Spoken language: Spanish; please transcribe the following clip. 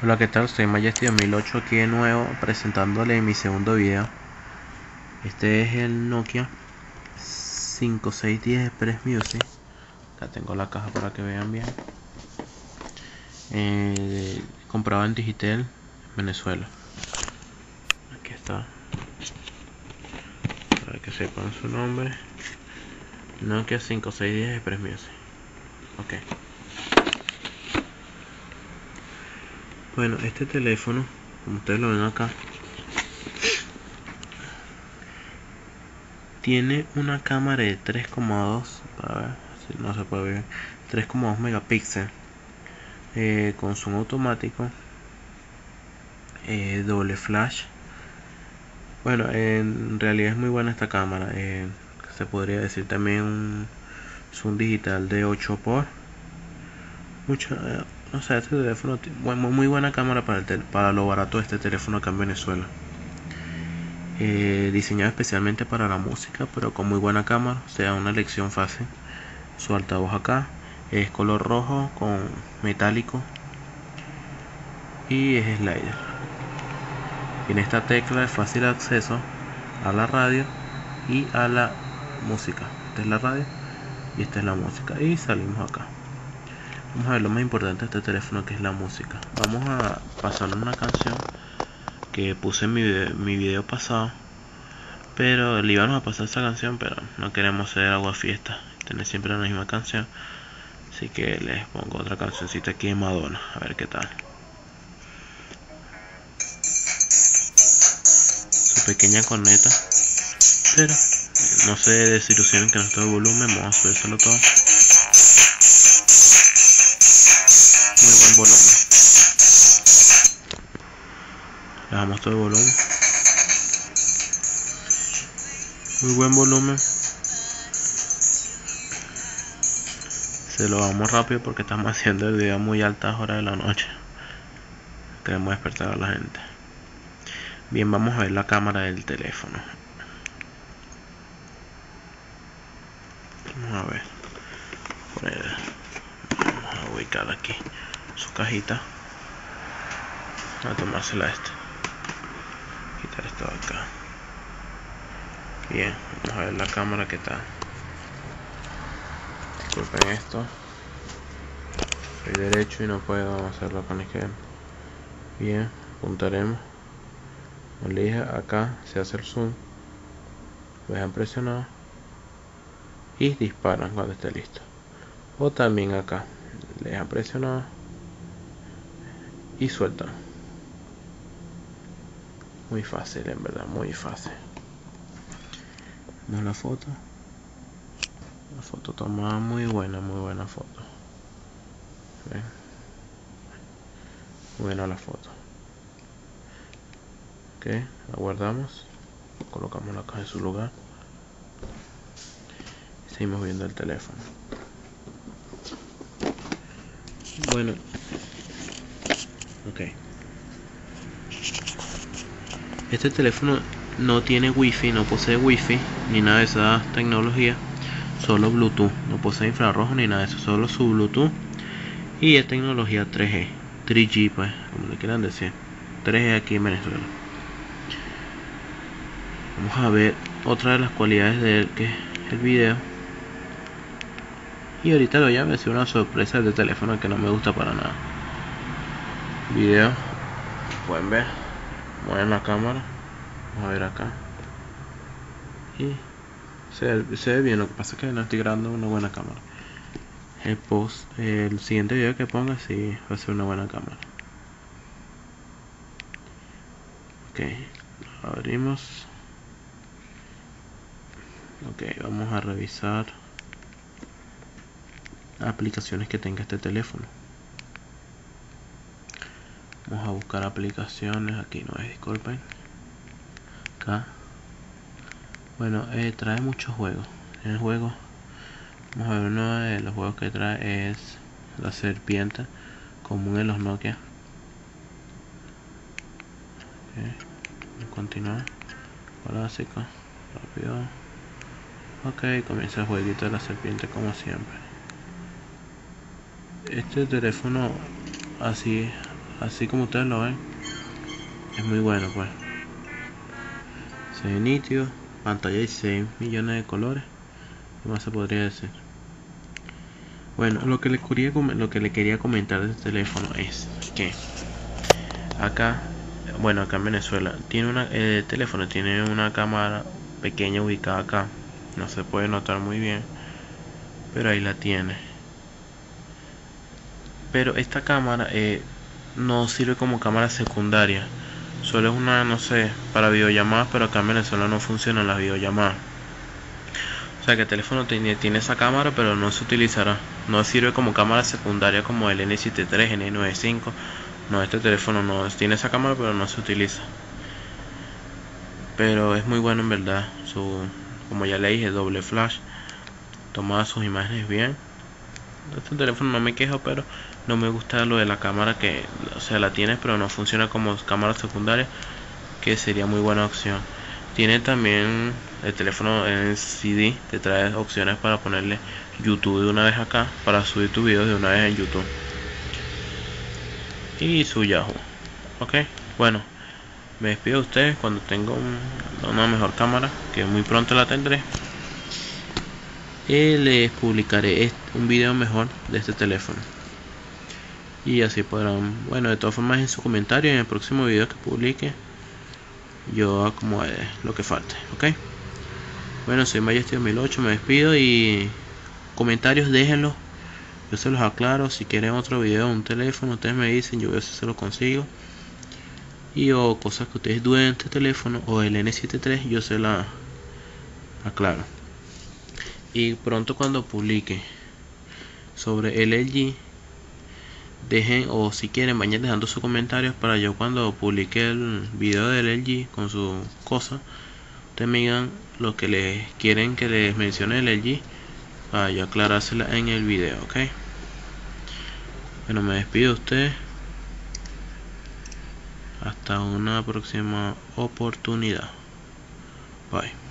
Hola qué tal, soy Majesty 2008 aquí de nuevo presentándole mi segundo video. Este es el Nokia 5610 Express Music. Acá tengo la caja para que vean bien. Eh, Comprado en Digital Venezuela. Aquí está. Para que sepan su nombre. Nokia 5610 Express Music. Ok Bueno, este teléfono, como ustedes lo ven acá, tiene una cámara de 3,2 para ver si no se puede ver 3,2 megapíxeles eh, con zoom automático eh, doble flash. Bueno en realidad es muy buena esta cámara eh, se podría decir también un zoom digital de 8 por mucho o sea, este teléfono, muy buena cámara para, para lo barato de este teléfono acá en Venezuela. Eh, diseñado especialmente para la música, pero con muy buena cámara, o sea, una elección fácil. Su altavoz acá es color rojo con metálico y es slider. Tiene esta tecla de fácil acceso a la radio y a la música. Esta es la radio y esta es la música. Y salimos acá. Vamos a ver lo más importante de este teléfono que es la música. Vamos a pasar una canción que puse en mi, mi video pasado. Pero le íbamos a pasar esa canción, pero no queremos hacer agua fiesta. Tener siempre la misma canción. Así que les pongo otra cancioncita aquí de Madonna. A ver qué tal. Su pequeña corneta. Pero no se desilusionen que no está el volumen. Vamos a subírselo todo. Damos todo volumen. Muy buen volumen. Se lo vamos rápido porque estamos haciendo el video muy altas horas de la noche. Queremos despertar a la gente. Bien vamos a ver la cámara del teléfono. Vamos a ver. Vamos a ubicar aquí su cajita. A tomársela quitar acá. Bien vamos a ver la cámara que tal disculpen esto. Soy derecho y no puedo hacerlo con la izquierda. Bien apuntaremos. Acá se hace el zoom. Lo dejan presionado y disparan cuando esté listo. O también acá. Le dejan presionado y suelta muy fácil en verdad muy fácil. Vemos la foto la foto tomada muy buena muy buena foto. ¿Ven? buena la foto. Ok la guardamos. Colocamos la caja en su lugar. Y seguimos viendo el teléfono. Bueno. Ok este teléfono no tiene wifi no posee wifi ni nada de esa tecnología solo bluetooth. No posee infrarrojo ni nada de eso solo su bluetooth. Y es tecnología 3G 3G pues como le quieran decir. 3G aquí en Venezuela. Vamos a ver otra de las cualidades de él que es el video. Y ahorita lo voy a decir una sorpresa de teléfono que no me gusta para nada. Video pueden ver mueven la cámara. Vamos a ver acá. Y se, ve bien lo que pasa es que no estoy grabando una buena cámara. El post el siguiente video que ponga si va a ser una buena cámara. Ok abrimos. Ok vamos a revisar aplicaciones que tenga este teléfono vamos a buscar aplicaciones aquí no es disculpen. Acá. Bueno eh, trae muchos juegos. En el juego vamos a ver uno de los juegos que trae es la serpiente común en los Nokia. Okay. continuar. Clásico rápido. Ok comienza el jueguito de la serpiente como siempre. Este teléfono así así como ustedes lo ven es muy bueno pues. Se ve pantalla 16 millones de colores ¿qué más se podría decir? bueno lo que le quería lo que le quería comentar de este teléfono es que acá bueno acá en Venezuela tiene una el teléfono tiene una cámara pequeña ubicada acá. No se puede notar muy bien pero ahí la tiene. Pero esta cámara eh, no sirve como cámara secundaria. Solo es una no sé para videollamadas pero acá en Venezuela no funcionan las videollamadas o sea que el teléfono tiene, tiene esa cámara pero no se utilizará. No sirve como cámara secundaria como el N73 N95 no este teléfono no tiene esa cámara pero no se utiliza. Pero es muy bueno en verdad. Su como ya le dije doble flash. Toma sus imágenes bien. Este teléfono no me quejo pero no me gusta lo de la cámara que o sea la tiene pero no funciona como cámara secundaria que sería muy buena opción. Tiene también el teléfono en CD te trae opciones para ponerle YouTube de una vez acá para subir tus videos de una vez en YouTube. Y su Yahoo ok bueno me despido de ustedes cuando tengo una mejor cámara que muy pronto la tendré. Y les publicaré un video mejor de este teléfono y así podrán bueno de todas formas en su comentario en el próximo video que publique yo acomode lo que falte ok bueno soy Majesty 2008 me despido y comentarios déjenlos. Yo se los aclaro si quieren otro video de un teléfono ustedes me dicen yo a ver si se lo consigo. Y o cosas que ustedes duden de este teléfono o el N73 yo se la aclaro. Y pronto cuando publique sobre el LG dejen o si quieren vayan dejando sus comentarios para yo cuando publique el video del LG con su cosa ustedes me digan lo que les quieren que les mencione el LG para yo aclarársela en el video ok bueno me despido de ustedes. Hasta una próxima oportunidad. Bye